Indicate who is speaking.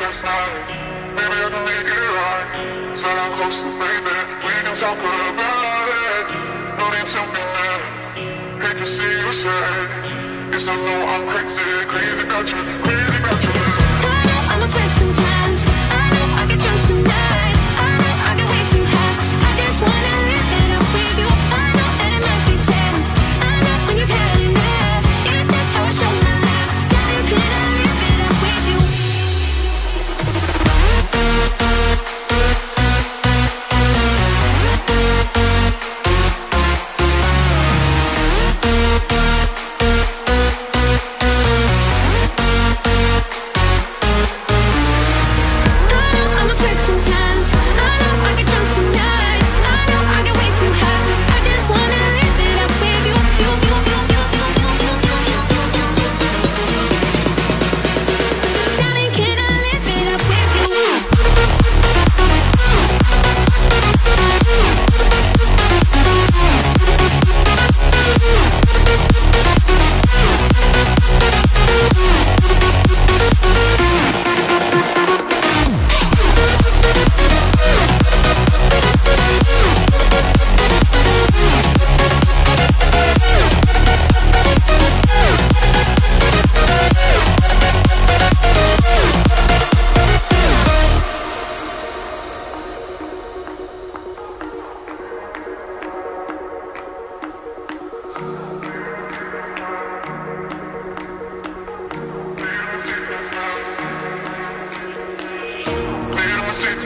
Speaker 1: last night. Maybe I can make it right. Said I'm close to baby. We can talk about it. No need to be mad. Hate to see you sad. Yes, I know I'm crazy, crazy about you, crazy about you.
Speaker 2: I know I'm a sometimes.